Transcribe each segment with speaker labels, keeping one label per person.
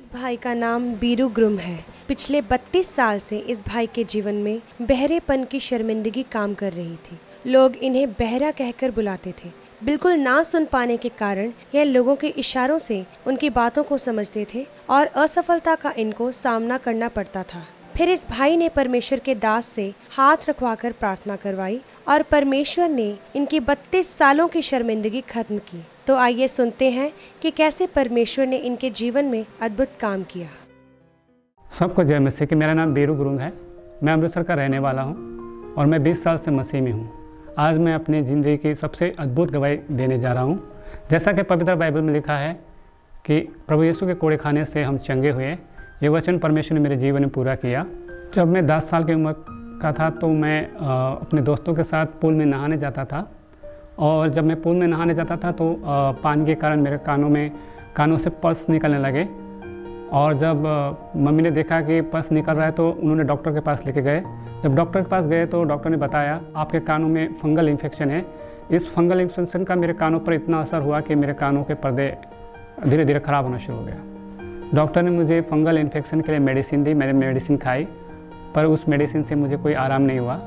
Speaker 1: इस भाई का नाम बीरू ग्रुम है। पिछले 32 साल से इस भाई के जीवन में बहरेपन की शर्मिंदगी काम कर रही थी। लोग इन्हें बहरा कहकर बुलाते थे। बिल्कुल ना सुन पाने के कारण यह लोगों के इशारों से उनकी बातों को समझते थे और असफलता का इनको सामना करना पड़ता था। फिर इस भाई ने परमेश्वर के दास से हाथ रखवाकर प्रार्थना करवाई और परमेश्वर ने इनकी 32 सालों की शर्मिंदगी खत्म की। तो आइए सुनते हैं कि कैसे परमेश्वर ने इनके जीवन में अद्भुत काम किया।
Speaker 2: सबको जय मसीह। की मेरा नाम बीरू गुरुंग है। मैं अमृतसर का रहने वाला हूँ और मैं 20 साल से मसीह में हूँ। आज मैं अपनी ज़िंदगी की सबसे अद्भुत गवाही देने जा रहा हूँ। जैसा कि पवित्र बाइबल में लिखा है कि प्रभु यीशु के कोड़े खाने से हम चंगे हुए ये वचन परमेश्वर ने मेरे जीवन में पूरा किया। जब मैं 10 साल की उम्र का था तो मैं अपने दोस्तों के साथ पुल में नहाने जाता था। और जब मैं पुल में नहाने जाता था तो पानी के कारण मेरे कानों में, कानों से पस निकलने लगे। और जब मम्मी ने देखा कि पस निकल रहा है तो उन्होंने डॉक्टर के पास लेके गए। जब डॉक्टर के पास गए तो डॉक्टर ने बताया, आपके कानों में फंगल इन्फेक्शन है। इस फंगल इन्फेक्शन का मेरे कानों पर इतना असर हुआ कि मेरे कानों के पर्दे धीरे धीरे ख़राब होना शुरू हो गया डॉक्टर ने मुझे फंगल इन्फेक्शन के लिए मेडिसिन दी, मैंने मेडिसिन खाई, पर उस मेडिसिन से मुझे कोई आराम नहीं हुआ।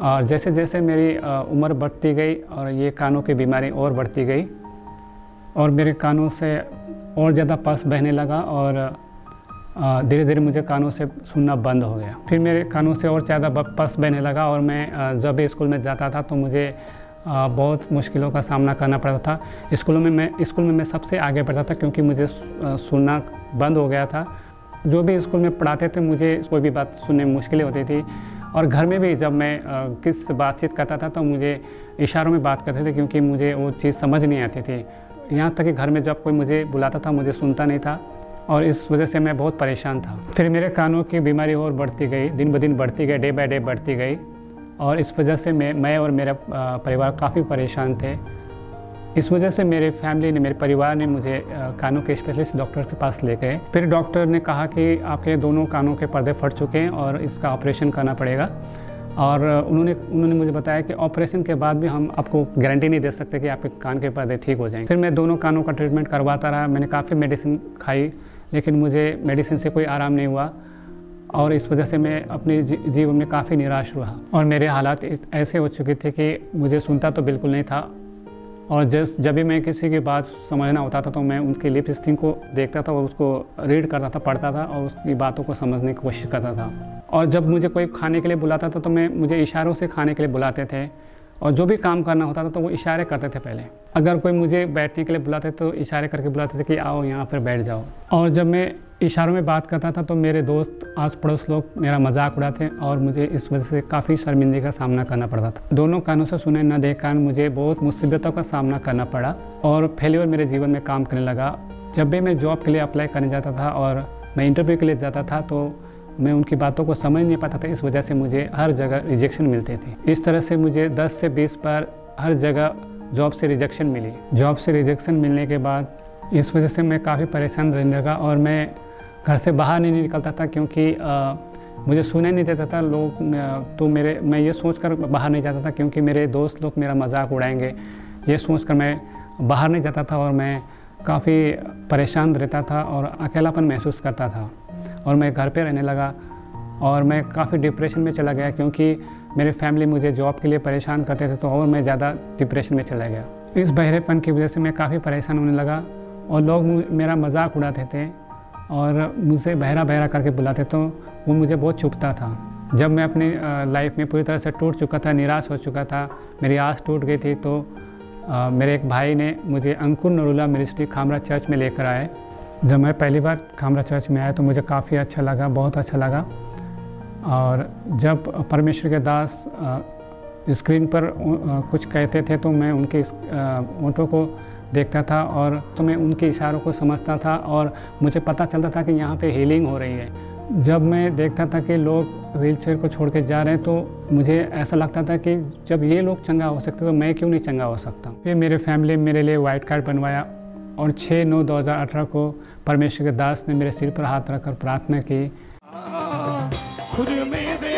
Speaker 2: और जैसे जैसे मेरी उम्र बढ़ती गई और ये कानों की बीमारी और बढ़ती गई और मेरे कानों से और ज़्यादा पस बहने लगा और धीरे धीरे मुझे कानों से सुनना बंद हो गया। फिर मेरे कानों से और ज़्यादा पस बहने लगा और मैं जब स्कूल में जाता था तो मुझे बहुत मुश्किलों का सामना करना पड़ता था। स्कूलों में मैं, स्कूल में मैं सबसे आगे बढ़ता था क्योंकि मुझे सुनना बंद हो गया था। जो भी स्कूल में पढ़ाते थे, मुझे कोई भी बात सुनने में मुश्किलें होती थी। और घर में भी जब मैं किस बातचीत करता था तो मुझे इशारों में बात करते थे क्योंकि मुझे वो चीज़ समझ नहीं आती थी। यहाँ तक कि घर में जब कोई मुझे बुलाता था, मुझे सुनता नहीं था और इस वजह से मैं बहुत परेशान था। फिर मेरे कानों की बीमारी और बढ़ती गई, दिन ब दिन बढ़ती गई, डे बाय डे बढ़ती गई। और इस वजह से मैं मैं और मेरा परिवार काफ़ी परेशान थे। इस वजह से मेरे फैमिली ने, मेरे परिवार ने मुझे कानों के स्पेशलिस्ट डॉक्टर के पास ले गए। फिर डॉक्टर ने कहा कि आपके दोनों कानों के पर्दे फट चुके हैं और इसका ऑपरेशन करना पड़ेगा। और उन्होंने उन्होंने मुझे बताया कि ऑपरेशन के बाद भी हम आपको गारंटी नहीं दे सकते कि आपके कान के पर्दे ठीक हो जाएँगे। फिर मैं दोनों कानों का ट्रीटमेंट करवाता रहा। मैंने काफ़ी मेडिसिन खाई, लेकिन मुझे मेडिसिन से कोई आराम नहीं हुआ। और इस वजह से मैं अपने जीवन में काफ़ी निराश हुआ। और मेरे हालात ऐसे हो चुके थे कि मुझे सुनता तो बिल्कुल नहीं था। और जस, जब भी मैं किसी की बात समझना होता था तो मैं उनके लिप को देखता था और उसको रीड करता था, पढ़ता था और उसकी बातों को समझने की कोशिश करता था। और जब मुझे कोई खाने के लिए बुलाता था तो मैं, मुझे इशारों से खाने के लिए बुलाते थे। और जो भी काम करना होता था तो वो इशारे करते थे पहले। अगर कोई मुझे बैठने के लिए बुलाते तो इशारे करके बुलाते थे कि आओ यहाँ पर बैठ जाओ। और जब मैं इशारों में बात करता था तो मेरे दोस्त आस पड़ोस लोग मेरा मज़ाक उड़ाते और मुझे इस वजह से काफ़ी शर्मिंदगी का सामना करना पड़ता था। दोनों कानों से सुने न देख कारण मुझे बहुत मुसीबतों का सामना करना पड़ा और फेलियर मेरे जीवन में काम करने लगा। जब भी मैं जॉब के लिए अप्लाई करने जाता था और मैं इंटरव्यू के लिए जाता था तो मैं उनकी बातों को समझ नहीं पाता था, इस वजह से मुझे हर जगह रिजेक्शन मिलते थे। इस तरह से मुझे 10 से 20 बार हर जगह जॉब से रिजेक्शन मिली। जॉब से रिजेक्शन मिलने के बाद इस वजह से मैं काफ़ी परेशान रहने लगा और मैं घर से बाहर नहीं निकलता था क्योंकि आ, मुझे सुने नहीं देता था। लोग तो मेरे मैं ये सोच कर बाहर नहीं जाता था क्योंकि मेरे दोस्त लोग मेरा मज़ाक उड़ाएँगे। ये सोच कर मैं बाहर नहीं जाता था और मैं काफ़ी परेशान रहता था और अकेलापन महसूस करता था और मैं घर पे रहने लगा और मैं काफ़ी डिप्रेशन में चला गया क्योंकि मेरे फैमिली मुझे जॉब के लिए परेशान करते थे तो और मैं ज़्यादा डिप्रेशन में चला गया। इस बहरेपन की वजह से मैं काफ़ी परेशान होने लगा और लोग मेरा मज़ाक उड़ाते थे। और मुझे बहरा बहरा करके बुलाते तो वो मुझे बहुत चुपता था। जब मैं अपनी लाइफ में पूरी तरह से टूट चुका था निराश हो चुका था मेरी आस टूट गई थी तो आ, मेरे एक भाई ने मुझे अंकुर नरूला मिनिस्ट्री खामरा चर्च में लेकर आए। जब मैं पहली बार खामरा चर्च में आया तो मुझे काफ़ी अच्छा लगा बहुत अच्छा लगा। और जब परमेश्वर के दास स्क्रीन पर कुछ कहते थे तो मैं उनके ओंठों को देखता था और तो मैं उनके इशारों को समझता था और मुझे पता चलता था कि यहाँ पे हीलिंग हो रही है। जब मैं देखता था कि लोग व्हील चेयर को छोड़ के जा रहे हैं तो मुझे ऐसा लगता था कि जब ये लोग चंगा हो सकते तो मैं क्यों नहीं चंगा हो सकता? फिर मेरे फैमिली मेरे लिए वाइट कार्ड बनवाया और 6 नौ 2018 को परमेश्वर के दास ने मेरे सिर पर हाथ रखकर प्रार्थना की। खुद में दे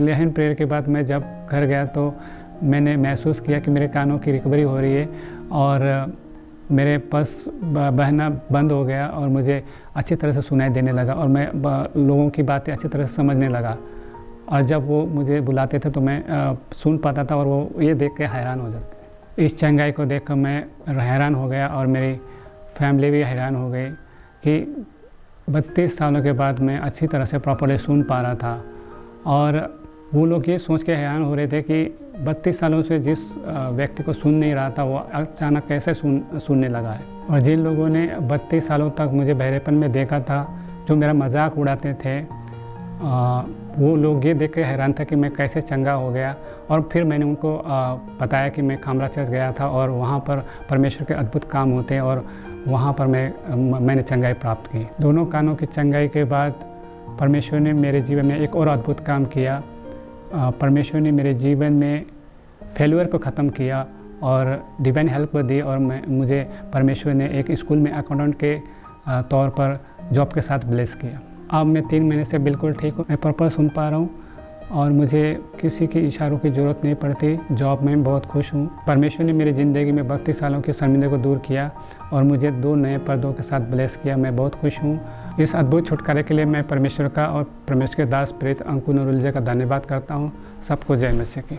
Speaker 2: ग्लेहन प्रेयर के बाद मैं जब घर गया तो मैंने महसूस किया कि मेरे कानों की रिकवरी हो रही है और मेरे पस बहना बंद हो गया और मुझे अच्छी तरह से सुनाई देने लगा और मैं लोगों की बातें अच्छी तरह से समझने लगा। और जब वो मुझे बुलाते थे तो मैं सुन पाता था और वो ये देख के हैरान हो जाते इस चंगाई को देख कर मैं हैरान हो गया और मेरी फैमिली भी हैरान हो गई कि बत्तीस सालों के बाद मैं अच्छी तरह से प्रॉपरली सुन पा रहा था। और वो लोग ये सोच के हैरान हो रहे थे कि बत्तीस सालों से जिस व्यक्ति को सुन नहीं रहा था वो अचानक कैसे सुन सुनने लगा है? और जिन लोगों ने बत्तीस सालों तक मुझे बहरेपन में देखा था जो मेरा मज़ाक उड़ाते थे आ, वो लोग ये देख के हैरान था कि मैं कैसे चंगा हो गया। और फिर मैंने उनको आ, बताया कि मैं खामरा चर्च गया था और वहाँ पर परमेश्वर के अद्भुत काम होते हैं और वहाँ पर मैं मैंने चंगाई प्राप्त की। दोनों कानों की चंगाई के बाद परमेश्वर ने मेरे जीवन में एक और अद्भुत काम किया। परमेश्वर ने मेरे जीवन में फेलुअर को ख़त्म किया और डिवाइन हेल्प दी और मैं, मुझे परमेश्वर ने एक स्कूल में अकाउंटेंट के तौर पर जॉब के साथ ब्लेस किया। अब मैं तीन महीने से बिल्कुल ठीक हूँ, मैं प्रॉपर सुन पा रहा हूँ और मुझे किसी के इशारों की ज़रूरत नहीं पड़ती। जॉब में बहुत खुश हूँ। परमेश्वर ने मेरी ज़िंदगी में बत्तीस सालों की शर्मिंदे को दूर किया और मुझे दो नए पर्दों के साथ ब्लेस किया। मैं बहुत खुश हूँ। इस अद्भुत छुटकारे के लिए मैं परमेश्वर का और परमेश्वर के दास प्रेत अंकुन और उलझे का धन्यवाद करता हूँ। सबको जय मसीह की।